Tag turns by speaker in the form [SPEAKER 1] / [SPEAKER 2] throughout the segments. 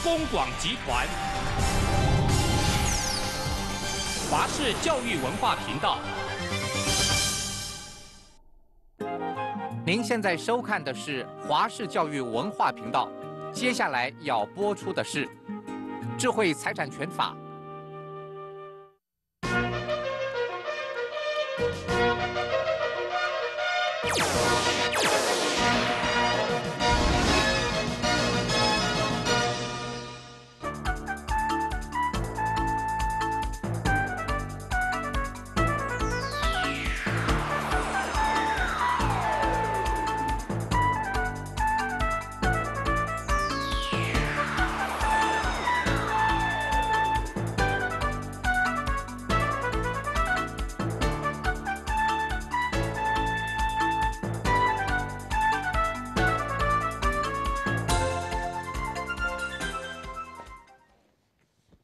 [SPEAKER 1] 丰广集团，华视教育文化频道。
[SPEAKER 2] 您现在收看的是华视教育文化频道，接下来要播出的是《智慧财产权法》。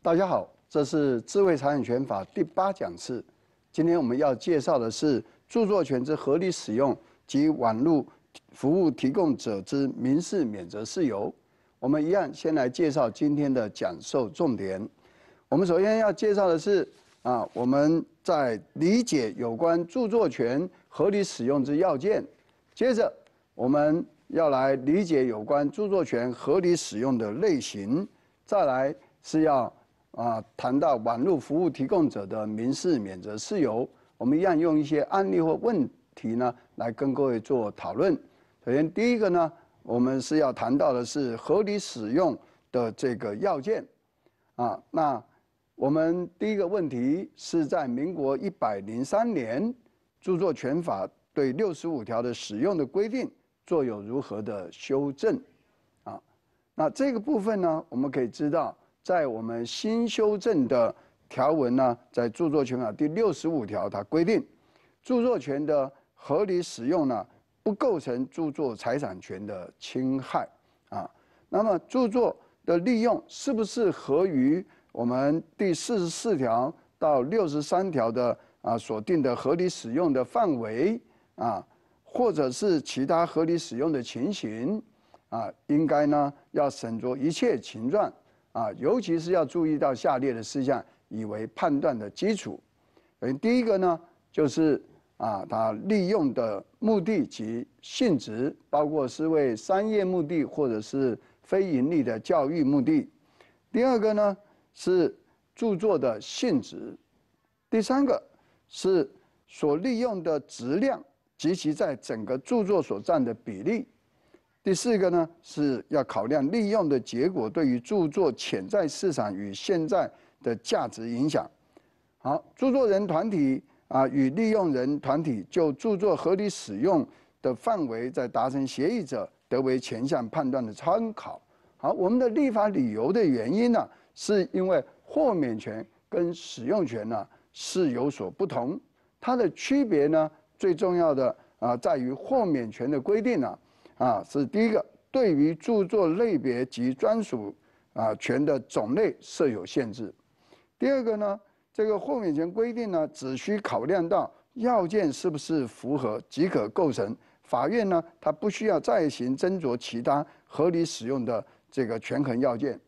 [SPEAKER 3] 大家好，这是《智慧财产权法》第八讲次。今天我们要介绍的是著作权之合理使用及网络服务提供者之民事免责事由。我们一样先来介绍今天的讲授重点。我们首先要介绍的是啊，我们在理解有关著作权合理使用之要件。接着我们要来理解有关著作权合理使用的类型。再来是要。啊，谈到网络服务提供者的民事免责事由，我们一样用一些案例或问题呢，来跟各位做讨论。首先，第一个呢，我们是要谈到的是合理使用的这个要件。啊，那我们第一个问题是在民国一百零三年著作权法对六十五条的使用的规定做有如何的修正？啊，那这个部分呢，我们可以知道。在我们新修正的条文呢，在著作权法第六十五条，它规定，著作权的合理使用呢，不构成著作财产权的侵害啊。那么著作的利用是不是合于我们第四十四条到六十三条的啊所定的合理使用的范围啊，或者是其他合理使用的情形啊，应该呢要审酌一切情状。啊，尤其是要注意到下列的事项，以为判断的基础。第一个呢，就是啊，它利用的目的及性质，包括是为商业目的或者是非盈利的教育目的。第二个呢，是著作的性质。第三个是所利用的质量及其在整个著作所占的比例。第四个呢，是要考量利用的结果对于著作潜在市场与现在的价值影响。好，著作人团体啊与利用人团体就著作合理使用的范围在达成协议者，得为前项判断的参考。好，我们的立法理由的原因呢，是因为豁免权跟使用权呢是有所不同，它的区别呢，最重要的啊在于豁免权的规定呢。啊是第一个，对于著作类别及专属啊权的种类设有限制。第二个呢，这个豁免权规定呢，只需考量到要件是不是符合即可构成。法院呢，它不需要再行斟酌其他合理使用的这个权衡要件。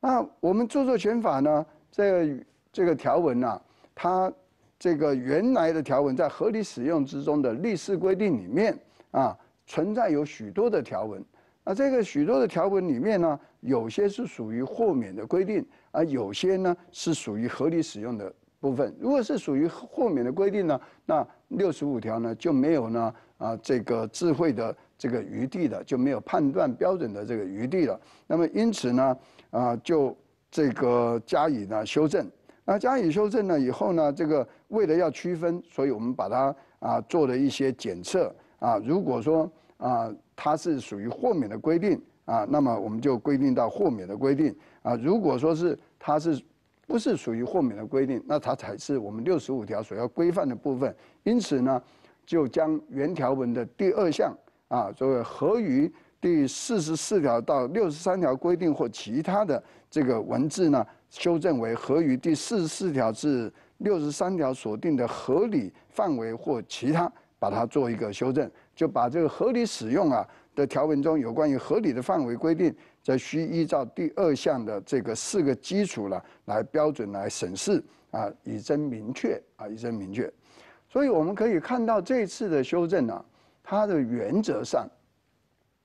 [SPEAKER 3] 那我们著作权法呢，这这个条文呢，它这个原来的条文在合理使用之中的历史规定里面啊。存在有许多的条文，那这个许多的条文里面呢，有些是属于豁免的规定，而有些呢是属于合理使用的部分。如果是属于豁免的规定呢，那六十五条呢就没有呢啊这个智慧的这个余地了，就没有判断标准的这个余地了。那么因此呢啊就这个加以呢修正。那加以修正了以后呢，这个为了要区分，所以我们把它啊做了一些检测。啊，如果说啊，它是属于豁免的规定啊，那么我们就规定到豁免的规定啊。如果说是它是不是属于豁免的规定，那它才是我们六十五条所要规范的部分。因此呢，就将原条文的第二项啊，作为合于第四十四条到六十三条规定或其他的这个文字呢，修正为合于第四十四条至六十三条所定的合理范围或其他。把它做一个修正，就把这个合理使用啊的条文中有关于合理的范围规定则需依照第二项的这个四个基础了来标准来审视啊，以真明确啊，以真明确。所以我们可以看到这次的修正呢，它的原则上，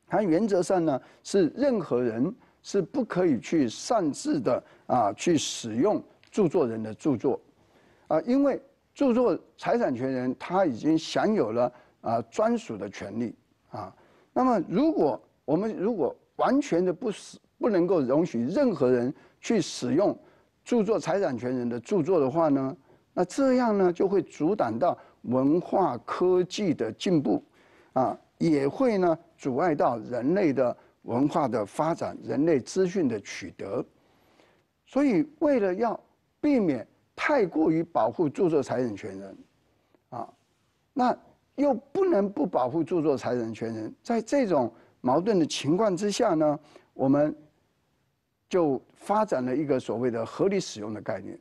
[SPEAKER 3] 它原则上呢是任何人是不可以去擅自的啊去使用著作人的著作，啊，因为著作财产权人他已经享有了啊专属的权利啊。那么如果我们如果完全的不使不能够容许任何人去使用著作财产权人的著作的话呢？那这样呢，就会阻挡到文化科技的进步，啊，也会呢阻碍到人类的文化的发展、人类资讯的取得。所以，为了要避免太过于保护著作财产权人，啊，那又不能不保护著作财产权人，在这种矛盾的情况之下呢，我们就发展了一个所谓的合理使用的概念，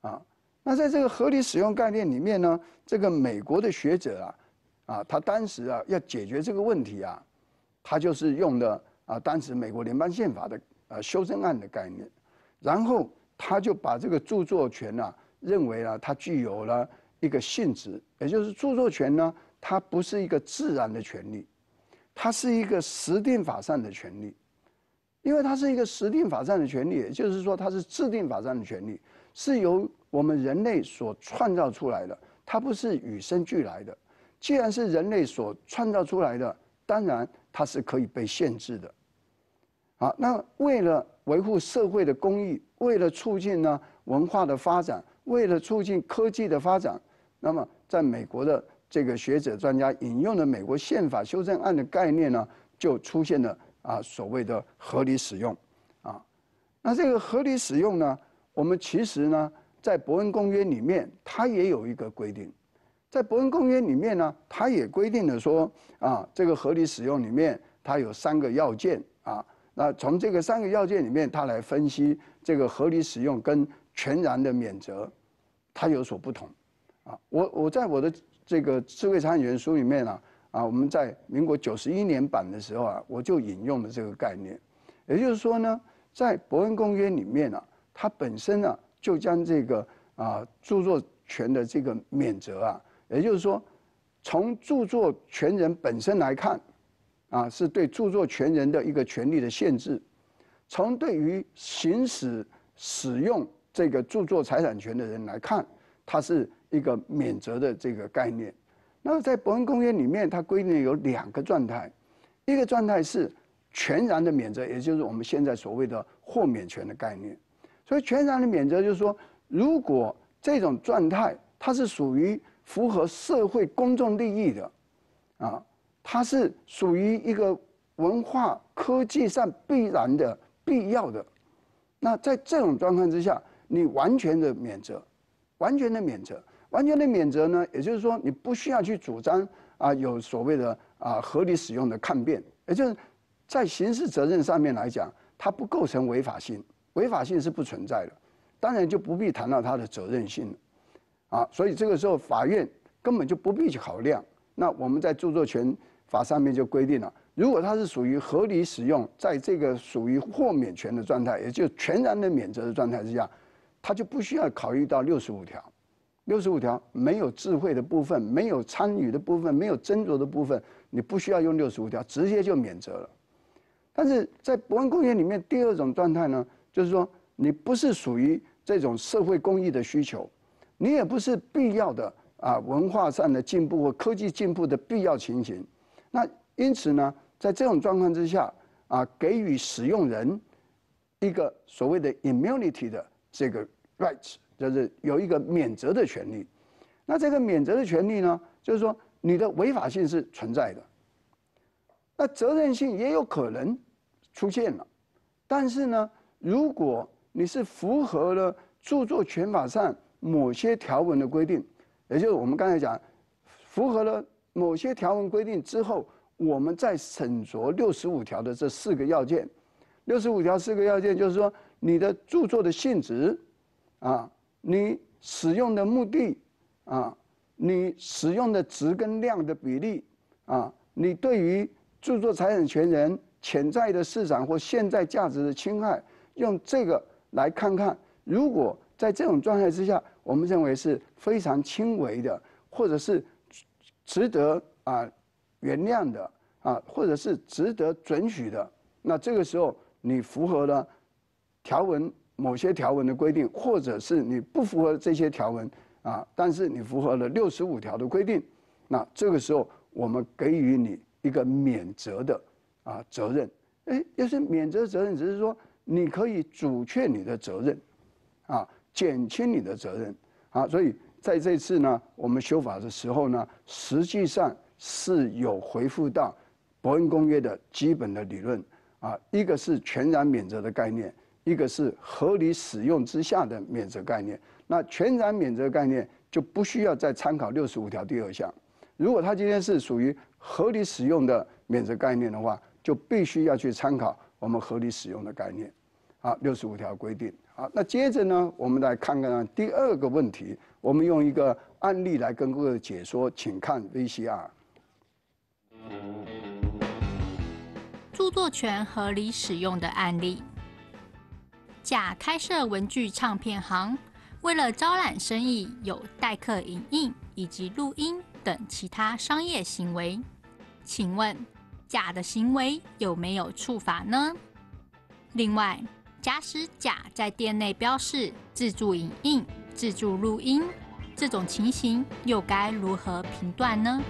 [SPEAKER 3] 啊。那在这个合理使用概念里面呢，这个美国的学者啊，啊，他当时啊要解决这个问题啊，他就是用的啊当时美国联邦宪法的呃修正案的概念，然后他就把这个著作权呢认为啊它具有了一个性质，也就是著作权呢它不是一个自然的权利，它是一个实定法上的权利，因为它是一个实定法上的权利，也就是说它是制定法上的权利，是由我们人类所创造出来的，它不是与生俱来的。既然是人类所创造出来的，当然它是可以被限制的。好，那为了维护社会的公益，为了促进呢文化的发展，为了促进科技的发展，那么在美国的这个学者专家引用的美国宪法修正案的概念呢，就出现了啊所谓的合理使用啊。那这个合理使用呢，我们其实呢。在伯恩公约里面，它也有一个规定。在伯恩公约里面呢，它也规定了说啊，这个合理使用里面，它有三个要件。那从这个三个要件里面，它来分析这个合理使用跟全然的免责，它有所不同啊。我我在我的这个智慧财产权书里面呢，啊，我们在民国九十一年版的时候啊，我就引用了这个概念。也就是说呢，在伯恩公约里面呢，它本身呢。就将这个啊著作权的这个免责啊，也就是说，从著作权人本身来看，啊是对著作权人的一个权利的限制；从对于行使使用这个著作财产权的人来看，它是一个免责的这个概念。那么在伯恩公约里面，它规定有两个状态，一个状态是全然的免责，也就是我们现在所谓的豁免权的概念。所以全然的免责就是说，如果这种状态它是属于符合社会公众利益的，啊，它是属于一个文化科技上必然的必要的，那在这种状况之下，你完全的免责，完全的免责，完全的免责呢，也就是说你不需要去主张啊有所谓的啊合理使用的抗辩，也就是在刑事责任上面来讲，它不构成违法性。违法性是不存在的，当然就不必谈到它的责任性了，啊，所以这个时候法院根本就不必去考量。那我们在著作权法上面就规定了，如果它是属于合理使用，在这个属于豁免权的状态，也就全然的免责的状态之下，它就不需要考虑到六十五条。六十五条没有智慧的部分，没有参与的部分，没有斟酌的部分，你不需要用六十五条，直接就免责了。但是在《博文公约》里面，第二种状态呢？就是说，你不是属于这种社会公益的需求，你也不是必要的啊文化上的进步或科技进步的必要情形。那因此呢，在这种状况之下啊，给予使用人一个所谓的 immunity 的这个 rights，就是有一个免责的权利。那这个免责的权利呢，就是说你的违法性是存在的，那责任性也有可能出现了，但是呢。如果你是符合了著作权法上某些条文的规定，也就是我们刚才讲，符合了某些条文规定之后，我们再审酌六十五条的这四个要件。六十五条四个要件就是说，你的著作的性质，啊，你使用的目的，啊，你使用的值跟量的比例，啊，你对于著作财产权人潜在的市场或现在价值的侵害，用这个来看看，如果在这种状态之下，我们认为是非常轻微的，或者是值得啊原谅的啊，或者是值得准许的，那这个时候你符合了条文某些条文的规定，或者是你不符合这些条文啊，但是你符合了六十五条的规定，那这个时候我们给予你一个免责的啊责任。哎，要是免责责任，只是说你可以阻却你的责任，啊。减轻你的责任啊，所以在这次呢，我们修法的时候呢，实际上是有回复到伯恩公约的基本的理论啊，一个是全然免责的概念，一个是合理使用之下的免责概念。那全然免责概念就不需要再参考六十五条第二项，如果他今天是属于合理使用的免责概念的话，就必须要去参考我们合理使用的概念。啊，六十五条规定。好，那接着呢，我们来看看第二个问题。我们用一个案例来跟各位解说，请看 VCR。
[SPEAKER 4] 著作权合理使用的案例：甲开设文具唱片行，为了招揽生意，有代客影印以及录音等其他商业行为。请问，甲的行为有没有触法呢？另外，假使甲在店内标示自助影印、自助录音，这种情形又该如何评断呢？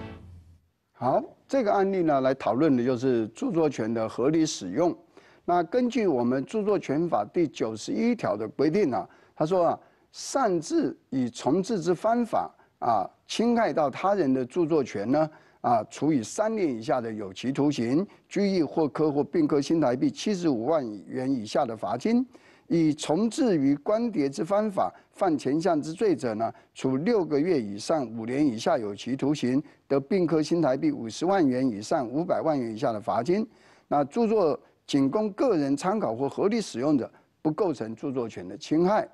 [SPEAKER 3] 好，这个案例呢，来讨论的就是著作权的合理使用。那根据我们著作权法第九十一条的规定呢，他说啊，擅自以重制之方法啊，侵害到他人的著作权呢，啊，处以三年以下的有期徒刑、拘役或科或并科新台币七十五万元以下的罚金；以重置于官谍之方法犯前项之罪者呢，处六个月以上五年以下有期徒刑，得并科新台币五十万元以上五百万元以下的罚金。那著作仅供个人参考或合理使用者，不构成著作权的侵害。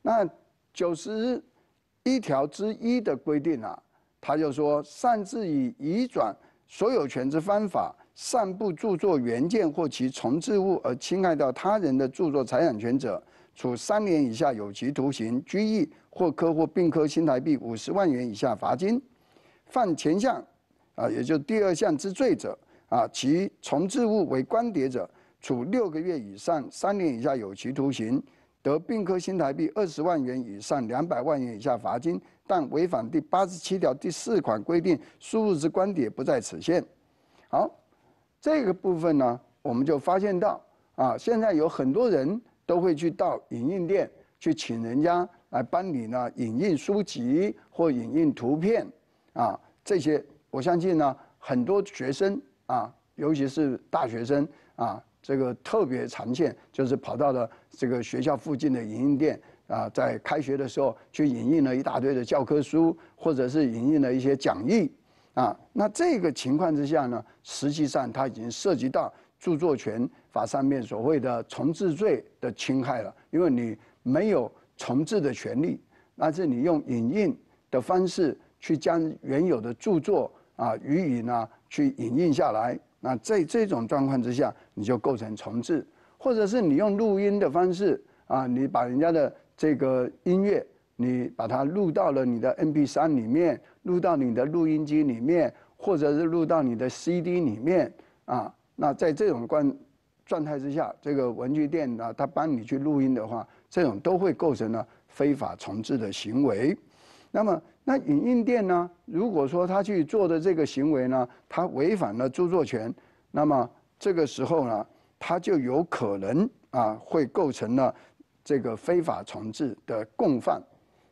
[SPEAKER 3] 那九十一条之一的规定啊。他就说，擅自以移转所有权之方法散布著作原件或其重置物而侵害到他人的著作财产权者，处三年以下有期徒刑、拘役或科或并科新台币五十万元以下罚金。犯前项，啊，也就第二项之罪者，啊，其重置物为光碟者，处六个月以上三年以下有期徒刑。得并科新台币二十万元以上两百万元以下罚金，但违反第八十七条第四款规定，输入之观点不在此限。好，这个部分呢，我们就发现到啊，现在有很多人都会去到影印店去请人家来帮你呢影印书籍或影印图片啊，这些我相信呢，很多学生啊，尤其是大学生啊。这个特别常见，就是跑到了这个学校附近的影印店啊，在开学的时候去影印了一大堆的教科书，或者是影印了一些讲义啊。那这个情况之下呢，实际上它已经涉及到著作权法上面所谓的重置罪的侵害了，因为你没有重置的权利，但是你用影印的方式去将原有的著作啊予以呢去影印下来。那在这种状况之下，你就构成重置，或者是你用录音的方式啊，你把人家的这个音乐，你把它录到了你的 MP3 里面，录到你的录音机里面，或者是录到你的 CD 里面啊。那在这种关状态之下，这个文具店呢，他帮你去录音的话，这种都会构成了非法重置的行为。那么。那影印店呢？如果说他去做的这个行为呢，他违反了著作权，那么这个时候呢，他就有可能啊，会构成了这个非法重置的共犯，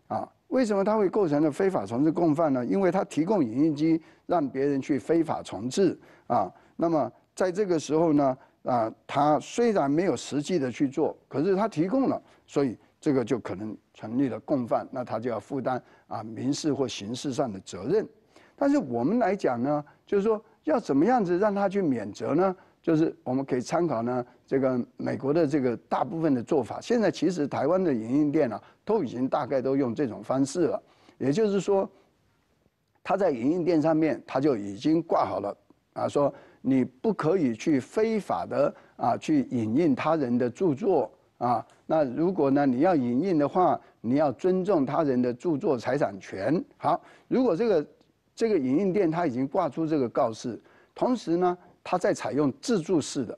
[SPEAKER 3] 啊，为什么他会构成了非法重置共犯呢？因为他提供影印机让别人去非法重置啊，那么在这个时候呢，啊，他虽然没有实际的去做，可是他提供了，所以。这个就可能成立了共犯，那他就要负担啊民事或刑事上的责任。但是我们来讲呢，就是说要怎么样子让他去免责呢？就是我们可以参考呢这个美国的这个大部分的做法。现在其实台湾的影印店啊，都已经大概都用这种方式了。也就是说，他在影印店上面他就已经挂好了啊，说你不可以去非法的啊去引印他人的著作啊。那如果呢你要引印的话，你要尊重他人的著作财产权。好，如果这个这个影印店他已经挂出这个告示，同时呢，它在采用自助式的，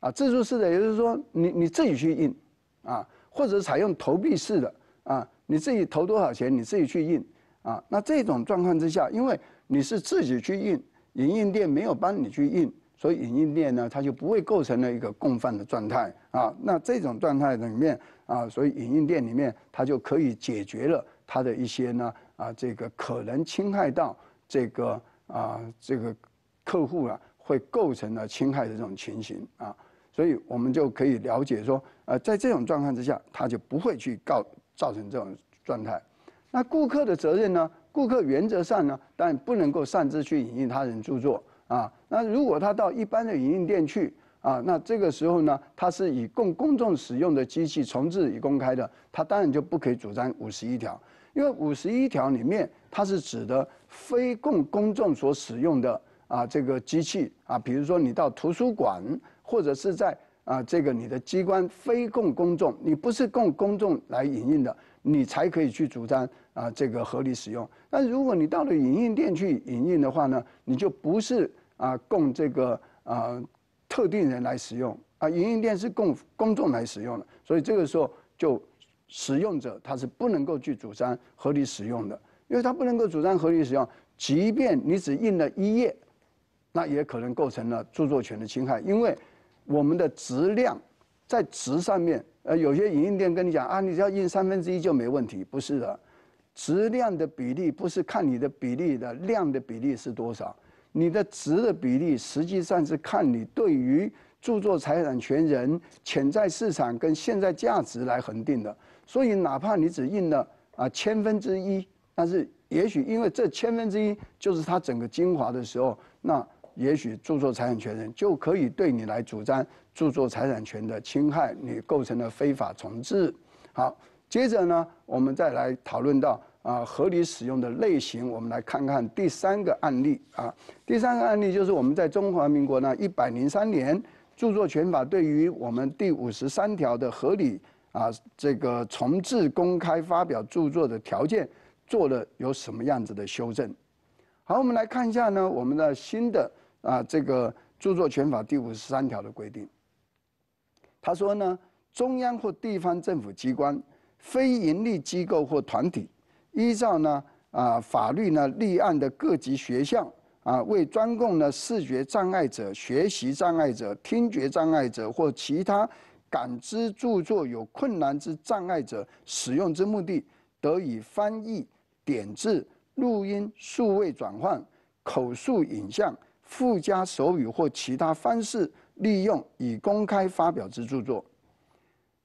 [SPEAKER 3] 啊，自助式的，也就是说你你自己去印，啊，或者采用投币式的，啊，你自己投多少钱你自己去印，啊，那这种状况之下，因为你是自己去印，影印店没有帮你去印，所以影印店呢它就不会构成了一个共犯的状态，啊，那这种状态里面。啊，所以影印店里面，它就可以解决了它的一些呢啊，这个可能侵害到这个啊这个客户啊，会构成了侵害的这种情形啊，所以我们就可以了解说，呃，在这种状况之下，他就不会去告造成这种状态。那顾客的责任呢？顾客原则上呢，当然不能够擅自去影印他人著作啊。那如果他到一般的影印店去，啊，那这个时候呢，它是以供公众使用的机器重置已公开的，它当然就不可以主张五十一条，因为五十一条里面它是指的非供公众所使用的啊这个机器啊，比如说你到图书馆或者是在啊这个你的机关非供公众，你不是供公众来影印的，你才可以去主张啊这个合理使用。但如果你到了影印店去影印的话呢，你就不是啊供这个啊。特定人来使用啊，营印店是供公众来使用的，所以这个时候就使用者他是不能够去主张合理使用的，因为他不能够主张合理使用，即便你只印了一页，那也可能构成了著作权的侵害，因为我们的质量在值上面，呃，有些影印店跟你讲啊，你只要印三分之一就没问题，不是的，质量的比例不是看你的比例的量的比例是多少。你的值的比例实际上是看你对于著作财产权人潜在市场跟现在价值来恒定的，所以哪怕你只印了啊千分之一，但是也许因为这千分之一就是它整个精华的时候，那也许著作财产权人就可以对你来主张著作财产权的侵害，你构成了非法重置。好，接着呢，我们再来讨论到。啊，合理使用的类型，我们来看看第三个案例啊。第三个案例就是我们在中华民国呢一百零三年著作权法对于我们第五十三条的合理啊这个重置公开发表著作的条件做了有什么样子的修正。好，我们来看一下呢我们的新的啊这个著作权法第五十三条的规定。他说呢，中央或地方政府机关、非营利机构或团体。依照呢啊法律呢立案的各级学校啊，为专供呢视觉障碍者、学习障碍者、听觉障碍者或其他感知著作有困难之障碍者使用之目的，得以翻译、点字、录音、数位转换、口述影像、附加手语或其他方式利用以公开发表之著作。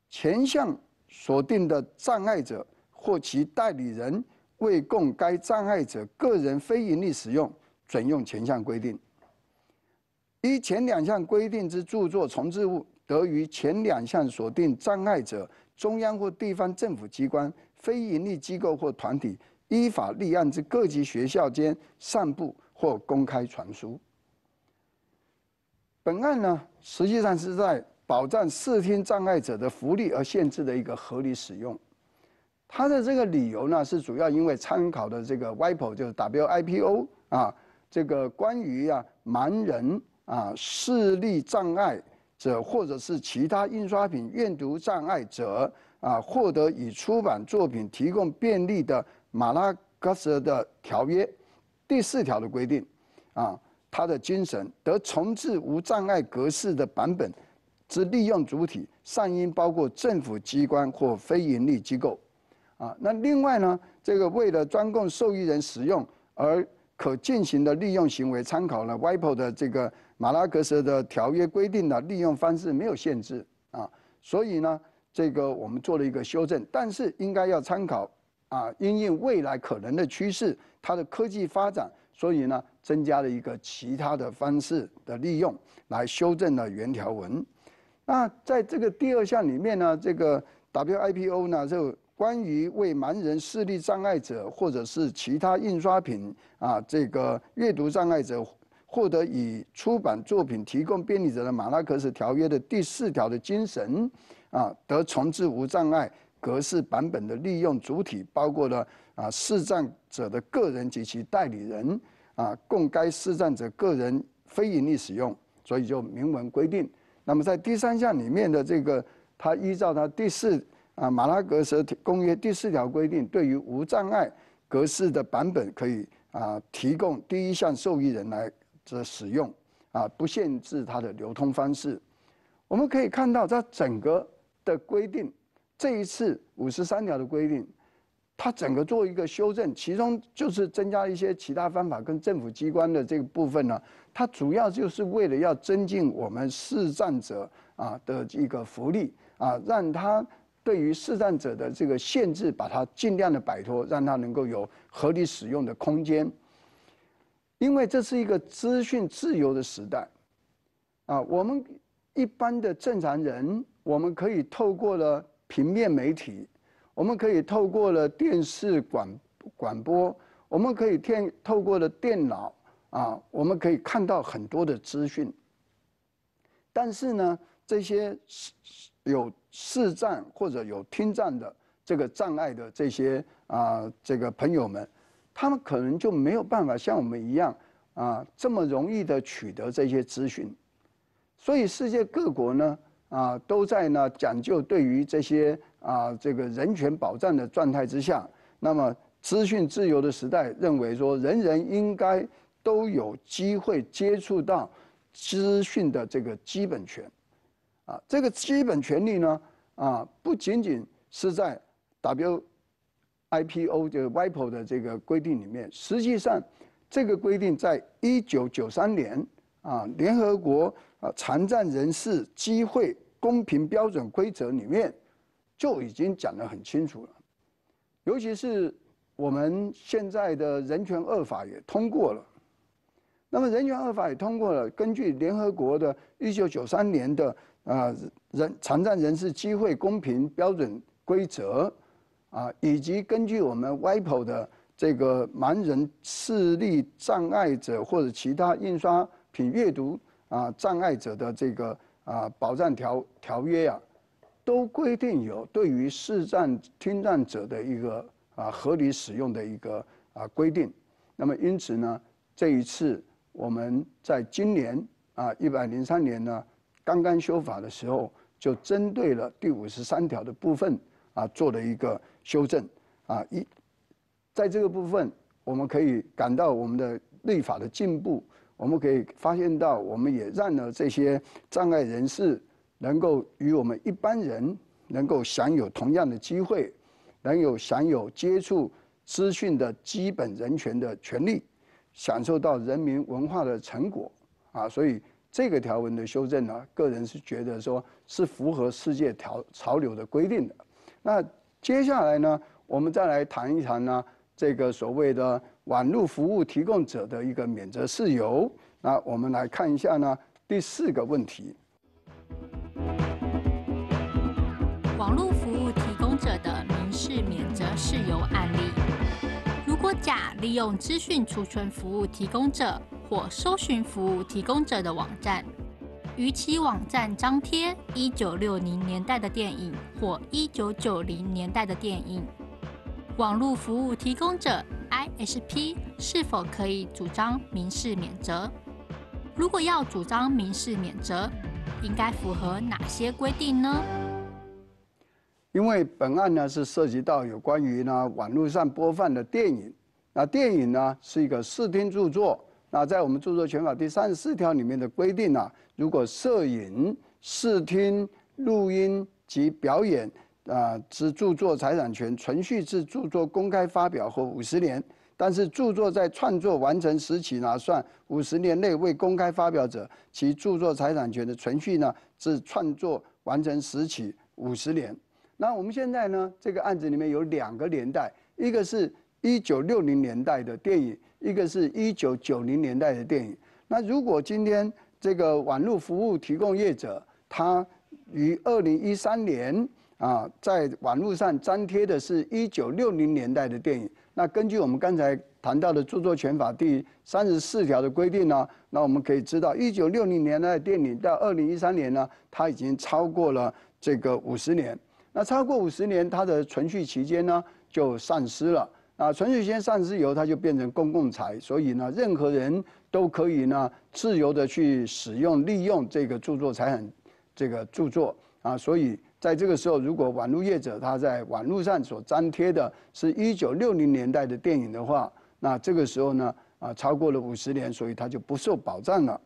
[SPEAKER 3] 前项所定的障碍者。或其代理人为供该障碍者个人非营利使用，准用前项规定。依前两项规定之著作重置物，得于前两项所定障碍者中央或地方政府机关、非营利机构或团体依法立案之各级学校间散布或公开传输。本案呢，实际上是在保障视听障碍者的福利而限制的一个合理使用。他的这个理由呢，是主要因为参考的这个 WIPO，就是 WIPO 啊，这个关于啊盲人啊视力障碍者或者是其他印刷品阅读障碍者啊，获得以出版作品提供便利的马拉喀什的条约第四条的规定啊，它的精神得重置无障碍格式的版本之利用主体，尚应包括政府机关或非营利机构。啊，那另外呢，这个为了专供受益人使用而可进行的利用行为，参考了 WIPO 的这个马拉格什的条约规定的利用方式没有限制啊，所以呢，这个我们做了一个修正，但是应该要参考啊，因应未来可能的趋势，它的科技发展，所以呢，增加了一个其他的方式的利用来修正了原条文。那在这个第二项里面呢，这个 WIPO 呢就。关于为盲人视力障碍者或者是其他印刷品啊，这个阅读障碍者获得以出版作品提供便利者的马拉克什条约的第四条的精神，啊，得重置无障碍格式版本的利用主体，包括了啊视障者的个人及其代理人，啊，供该视障者个人非营利使用，所以就明文规定。那么在第三项里面的这个，它依照它第四啊马拉格什公约第四条规定，对于无障碍格式的版本可以啊提供第一项受益人来。的使用啊，不限制它的流通方式。我们可以看到，它整个的规定，这一次五十三条的规定，它整个做一个修正，其中就是增加一些其他方法跟政府机关的这个部分呢。它主要就是为了要增进我们视障者啊的一个福利啊，让他对于视障者的这个限制，把它尽量的摆脱，让他能够有合理使用的空间。因为这是一个资讯自由的时代，啊，我们一般的正常人，我们可以透过了平面媒体，我们可以透过了电视广广播，我们可以电透过了电脑，啊，我们可以看到很多的资讯。但是呢，这些有视障或者有听障的这个障碍的这些啊，这个朋友们。他们可能就没有办法像我们一样啊这么容易的取得这些资讯，所以世界各国呢啊都在呢讲究对于这些啊这个人权保障的状态之下，那么资讯自由的时代认为说人人应该都有机会接触到资讯的这个基本权，啊这个基本权利呢啊不仅仅是在 W。IPO 就是 WIPO 的这个规定里面，实际上这个规定在一九九三年啊，联合国啊残障人士机会公平标准规则里面就已经讲得很清楚了。尤其是我们现在的人权二法也通过了，那么人权二法也通过了，根据联合国的一九九三年的啊人残障人士机会公平标准规则。啊，以及根据我们 WIPO 的这个盲人视力障碍者或者其他印刷品阅读啊障碍者的这个啊保障条条约啊，都规定有对于视障听障者的一个啊合理使用的一个啊规定。那么因此呢，这一次我们在今年啊一百零三年呢刚刚修法的时候，就针对了第五十三条的部分啊做了一个。修正，啊一，在这个部分，我们可以感到我们的立法的进步，我们可以发现到，我们也让了这些障碍人士能够与我们一般人能够享有同样的机会，能有享有接触资讯的基本人权的权利，享受到人民文化的成果，啊，所以这个条文的修正呢，个人是觉得说是符合世界潮潮流的规定的，那。接下来呢，我们再来谈一谈呢，这个所谓的网络服务提供者的一个免责事由。那我们来看一下呢，第四个问题：
[SPEAKER 4] 是免责事由案例。如果甲利用资讯储存服务提供者或搜寻服务提供者的网站。于其网站张贴一九六零年代的电影或一九九零年代的电影，网络服务提供者 ISP 是否可以主张民事免责？如果要主张民事免责，应该符合哪些规定呢？
[SPEAKER 3] 因为本案呢是涉及到有关于呢网络上播放的电影，那电影呢是一个视听著作。那在我们著作权法第三十四条里面的规定呢，如果摄影、视听、录音及表演啊之著作财产权存续至著作公开发表后五十年，但是著作在创作完成时起呢算五十年内未公开发表者，其著作财产权的存续呢自创作完成时起五十年。那我们现在呢这个案子里面有两个年代，一个是一九六零年代的电影。一个是一九九零年代的电影，那如果今天这个网络服务提供业者，他于二零一三年啊，在网络上粘贴的是一九六零年代的电影，那根据我们刚才谈到的著作权法第三十四条的规定呢，那我们可以知道，一九六零年代的电影到二零一三年呢，它已经超过了这个五十年。那超过五十年，它的存续期间呢就丧失了。啊，存续期间丧失以后，它就变成公共财，所以呢，任何人都可以呢自由的去使用、利用这个著作财产，这个著作啊，所以。在这个时候，如果网络业者他在网络上所粘贴的是一九六零年代的电影的话，那这个时候呢，啊，超过了五十年，所以它就不受保障了。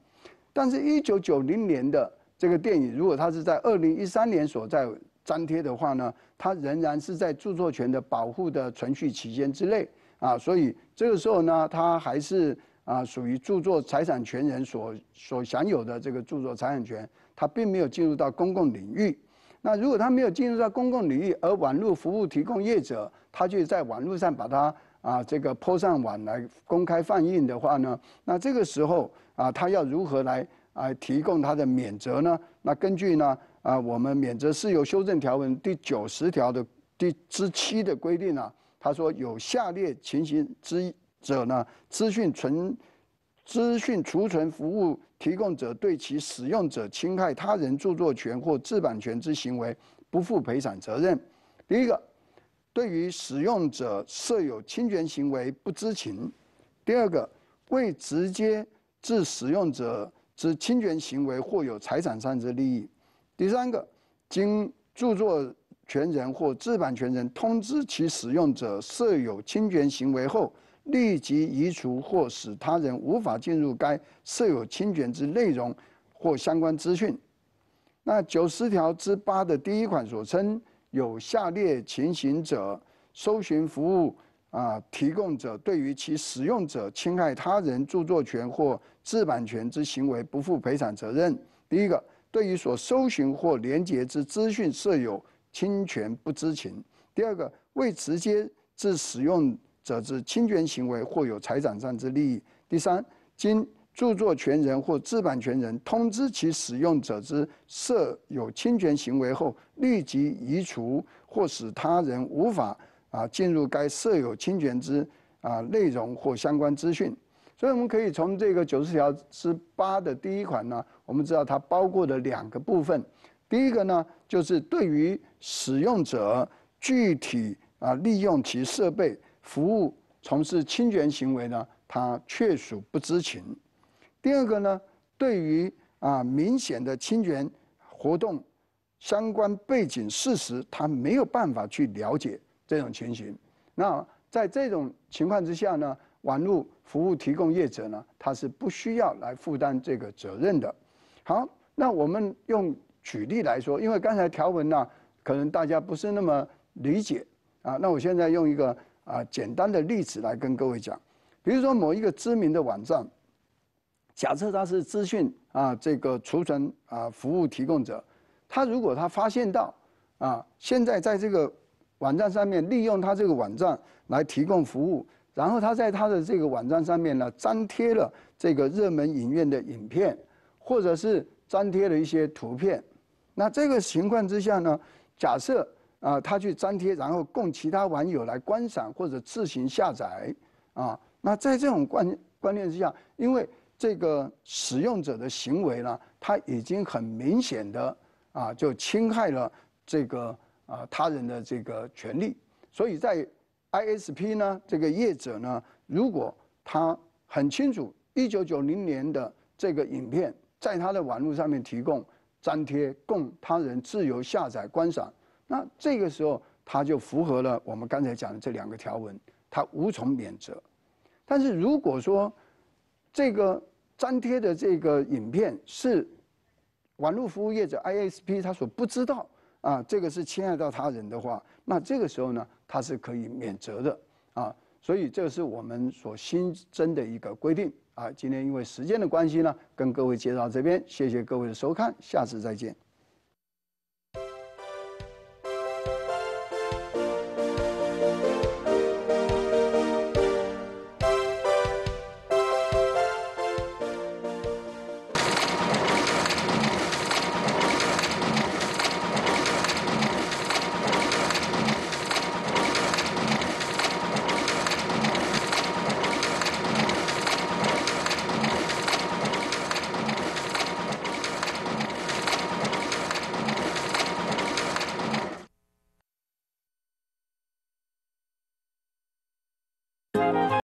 [SPEAKER 3] 但是，一九九零年的这个电影，如果它是在二零一三年所在粘贴的话呢，它仍然是在著作权的保护的存续期间之内啊，所以这个时候呢，它还是啊属于著作财产权人所所享有的这个著作财产权，它并没有进入到公共领域。那如果他没有进入到公共领域，而网络服务提供业者他就在网络上把它啊这个泼上网来公开放映的话呢，那这个时候啊他要如何来啊提供他的免责呢？那根据呢啊我们免责事由修正条文第九十条的第之七的规定啊，他说有下列情形之者呢，资讯存。资讯储存服务提供者对其使用者侵害他人著作权或自版权之行为，不负赔偿责任。第一个，对于使用者设有侵权行为不知情；第二个，未直接致使用者之侵权行为或有财产上之利益；第三个，经著作权人或制版权人通知其使用者设有侵权行为后。立即移除或使他人无法进入该设有侵权之内容或相关资讯。那九十条之八的第一款所称有下列情形者，搜寻服务啊提供者对于其使用者侵害他人著作权或制版权之行为不负赔偿责任。第一个，对于所搜寻或连接之资讯设有侵权不知情；第二个，未直接致使用。者之侵权行为或有财产上之利益。第三，经著作权人或制版权人通知其使用者之设有侵权行为后，立即移除或使他人无法啊进入该设有侵权之啊内容或相关资讯。所以，我们可以从这个九十条之八的第一款呢，我们知道它包括的两个部分。第一个呢，就是对于使用者具体啊利用其设备。服务从事侵权行为呢，他确属不知情。第二个呢，对于啊明显的侵权活动相关背景事实，他没有办法去了解这种情形。那在这种情况之下呢，网络服务提供业者呢，他是不需要来负担这个责任的。好，那我们用举例来说，因为刚才条文呢，可能大家不是那么理解啊。那我现在用一个。啊，简单的例子来跟各位讲，比如说某一个知名的网站，假设它是资讯啊这个储存啊服务提供者，他如果他发现到啊现在在这个网站上面利用他这个网站来提供服务，然后他在他的这个网站上面呢粘贴了这个热门影院的影片，或者是粘贴了一些图片，那这个情况之下呢，假设。啊，他去粘贴，然后供其他网友来观赏或者自行下载，啊，那在这种观观念之下，因为这个使用者的行为呢，他已经很明显的啊，就侵害了这个啊他人的这个权利，所以在 ISP 呢这个业者呢，如果他很清楚一九九零年的这个影片在他的网络上面提供粘贴，供他人自由下载观赏。那这个时候，他就符合了我们刚才讲的这两个条文，他无从免责。但是如果说这个粘贴的这个影片是网络服务业者 ISP 他所不知道啊，这个是侵害到他人的话，那这个时候呢，他是可以免责的啊。所以这是我们所新增的一个规定啊。今天因为时间的关系呢，跟各位介绍这边，谢谢各位的收看，下次再见。